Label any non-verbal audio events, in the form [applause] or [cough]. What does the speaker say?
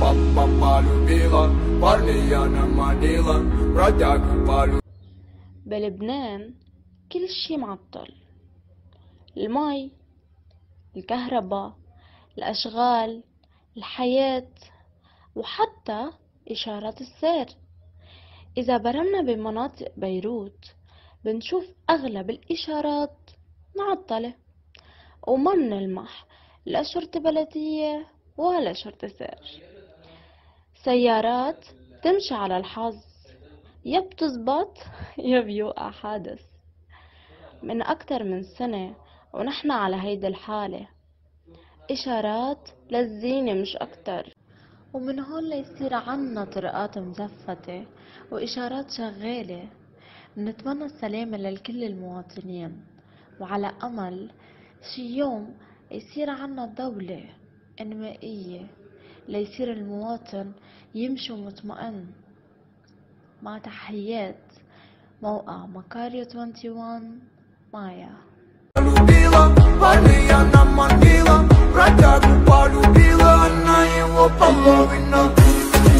Папа полюбила, парня я наманила, бродягу полюбила. بلبنان كل شي معطل المي الكهرباء الأشغال الحياة وحتى إشارات السير إذا برمنا بمناطق بيروت بنشوف أغلب الإشارات معطلة. وما بنلمح لا شرطة بلدية ولا شرطة سير سيارات تمشي على الحظ. يا بتزبط [laughs] يا بيوقع حادث. من أكتر من سنة ونحن على هيدي الحالة. إشارات للزينة مش أكتر ومن هون ليصير عنا طرقات مزفتة وإشارات شغالة. نتمنى السلامة لكل المواطنين. وعلى أمل شي يوم يصير عنا دولة إنمائية ليصير المواطن يمشي مطمئن. مع تحيات موقع مكاريو 21 مايا. what we know